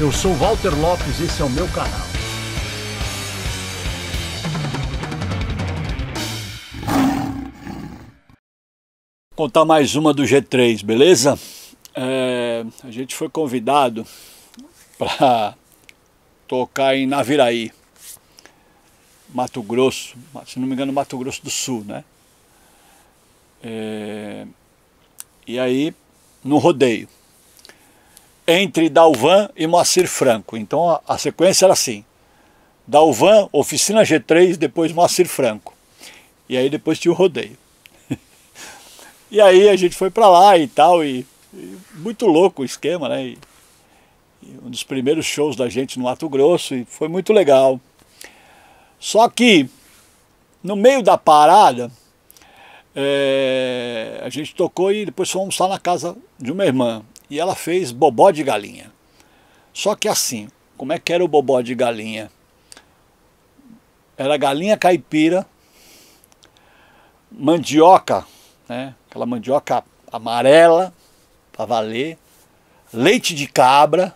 Eu sou Walter Lopes, esse é o meu canal. Contar mais uma do G3, beleza? É, a gente foi convidado para tocar em Naviraí, Mato Grosso, se não me engano, Mato Grosso do Sul, né? É, e aí, no rodeio entre Dalvan e Moacir Franco. Então a, a sequência era assim: Dalvan, Oficina G3, depois Moacir Franco. E aí depois tinha o rodeio. e aí a gente foi para lá e tal, e, e, muito louco o esquema, né? E, e um dos primeiros shows da gente no Mato Grosso, e foi muito legal. Só que, no meio da parada, é, a gente tocou e depois fomos almoçar na casa de uma irmã e ela fez bobó de galinha. Só que assim, como é que era o bobó de galinha? Era galinha caipira, mandioca, né? aquela mandioca amarela, para valer, leite de cabra,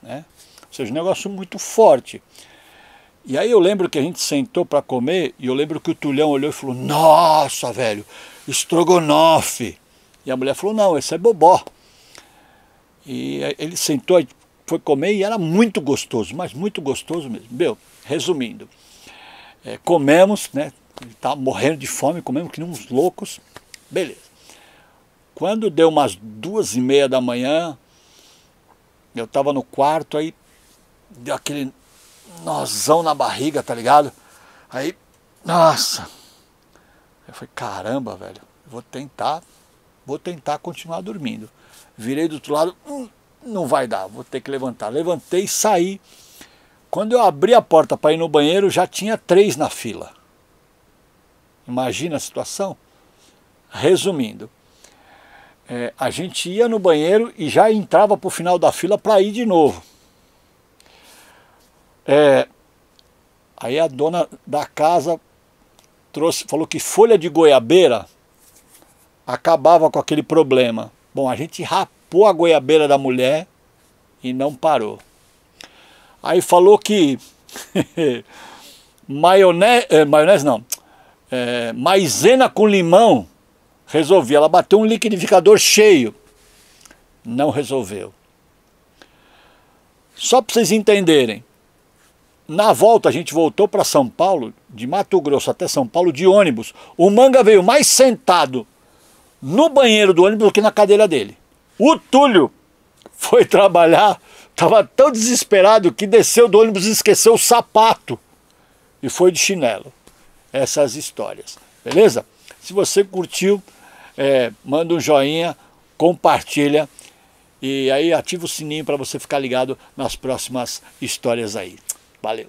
né? ou seja, um negócio muito forte. E aí eu lembro que a gente sentou para comer e eu lembro que o Tulhão olhou e falou, nossa, velho, estrogonofe. E a mulher falou, não, esse é bobó. E ele sentou, foi comer e era muito gostoso, mas muito gostoso mesmo. Meu, resumindo, é, comemos, né? Estava morrendo de fome, comemos que nem uns loucos. Beleza. Quando deu umas duas e meia da manhã, eu estava no quarto, aí deu aquele nozão na barriga, tá ligado? Aí, nossa. Eu falei, caramba, velho, vou tentar, vou tentar continuar dormindo. Virei do outro lado, hum, não vai dar, vou ter que levantar. Levantei, saí. Quando eu abri a porta para ir no banheiro, já tinha três na fila. Imagina a situação? Resumindo, é, a gente ia no banheiro e já entrava para o final da fila para ir de novo. É, aí a dona da casa trouxe, falou que folha de goiabeira acabava com aquele problema. Bom, a gente rapou a goiabeira da mulher e não parou. Aí falou que maionese, eh, maionese não, é, maisena com limão resolvia. Ela bateu um liquidificador cheio, não resolveu. Só para vocês entenderem, na volta a gente voltou para São Paulo, de Mato Grosso até São Paulo, de ônibus. O manga veio mais sentado no banheiro do ônibus do que na cadeira dele. O Túlio foi trabalhar, estava tão desesperado que desceu do ônibus e esqueceu o sapato e foi de chinelo. Essas histórias, beleza? Se você curtiu, é, manda um joinha, compartilha e aí ativa o sininho para você ficar ligado nas próximas histórias aí. Valeu!